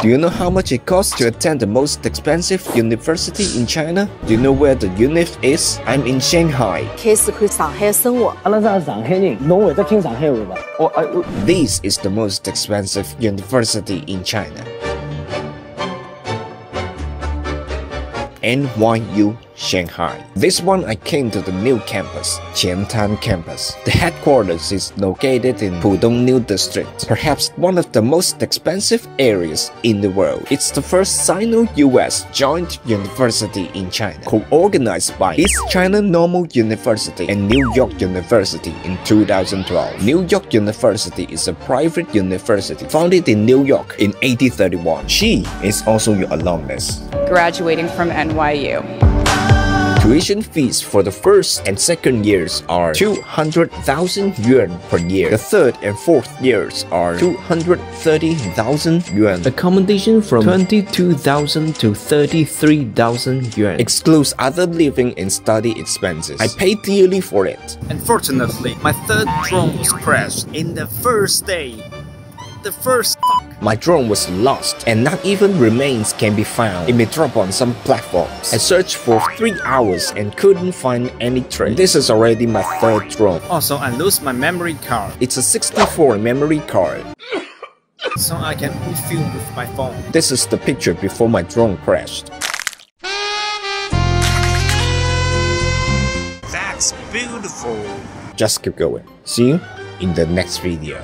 Do you know how much it costs to attend the most expensive university in China? Do you know where the UNIF is? I'm in Shanghai. This is the most expensive university in China. NYU Shanghai. This one I came to the new campus, Qiantan campus. The headquarters is located in Pudong New District, perhaps one of the most expensive areas in the world. It's the first Sino-US joint university in China, co-organized by East China Normal University and New York University in 2012. New York University is a private university founded in New York in 1831. She is also your alumnus. graduating from NYU. Tuition fees for the first and second years are 200,000 yuan per year. The third and fourth years are 230,000 yuan. Accommodation from 22,000 to 33,000 yuan. Excludes other living and study expenses. I paid dearly for it. Unfortunately, my third drone was crashed in the first day. The first fuck. My drone was lost and not even remains can be found. It may drop on some platforms. I searched for 3 hours and couldn't find any trace. This is already my third drone. Also, I lose my memory card, It's a 64 memory card. so I can refill with my phone. This is the picture before my drone crashed. That's beautiful. Just keep going. See you in the next video.